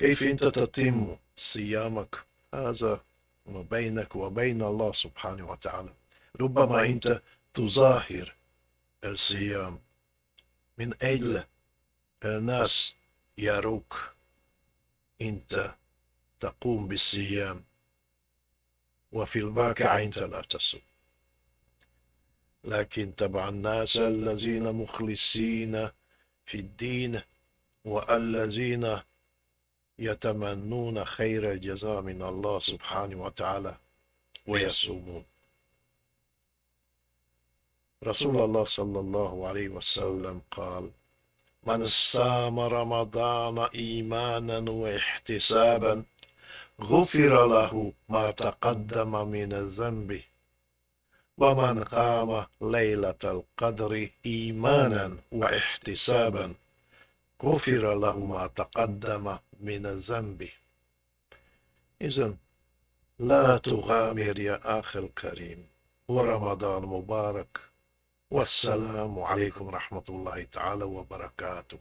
كيف أنت تتم صيامك؟ هذا ما بينك وبين الله سبحانه وتعالى. ربما أنت تظاهر الصيام. من أجل الناس يروك أنت تقوم بالصيام؟ وفي الواقع أنت لا تصوم لكن تبع الناس الذين مخلصين في الدين والذين يتمنون خير الجزاء من الله سبحانه وتعالى ويصومون. رسول الله صلى الله عليه وسلم قال من صام رمضان إيمانا واحتسابا غفر له ما تقدم من الذنب. ومن قام ليلة القدر إيمانا واحتسابا غفر له ما تقدم من الذنب. إذا لا تغامر يا أخي الكريم. ورمضان مبارك. والسلام عليكم ورحمة الله تعالى وبركاته.